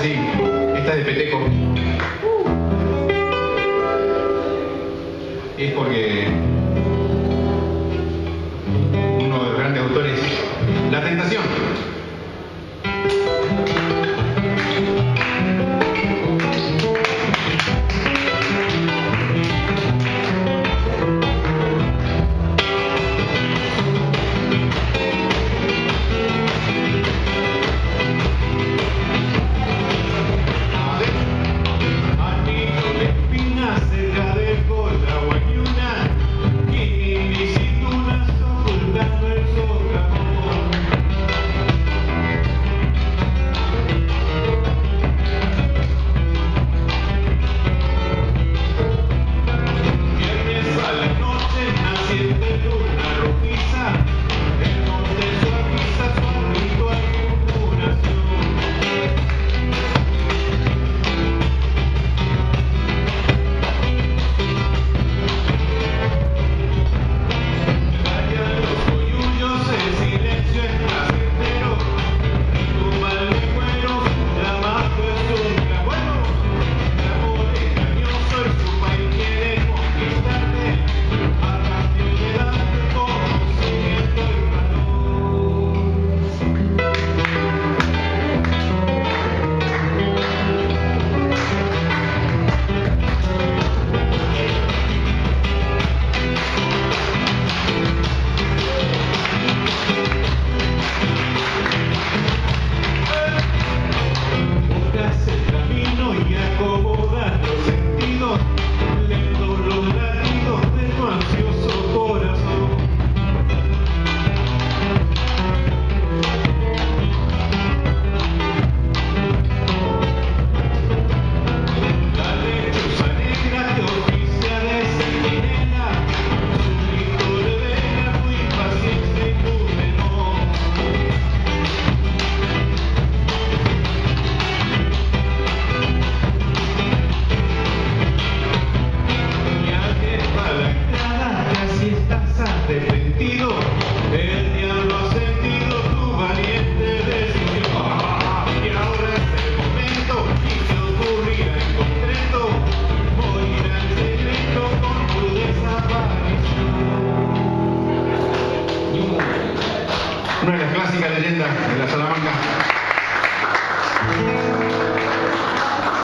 así. Esta es de Peteco. Es porque clásica leyenda de la Salamanca.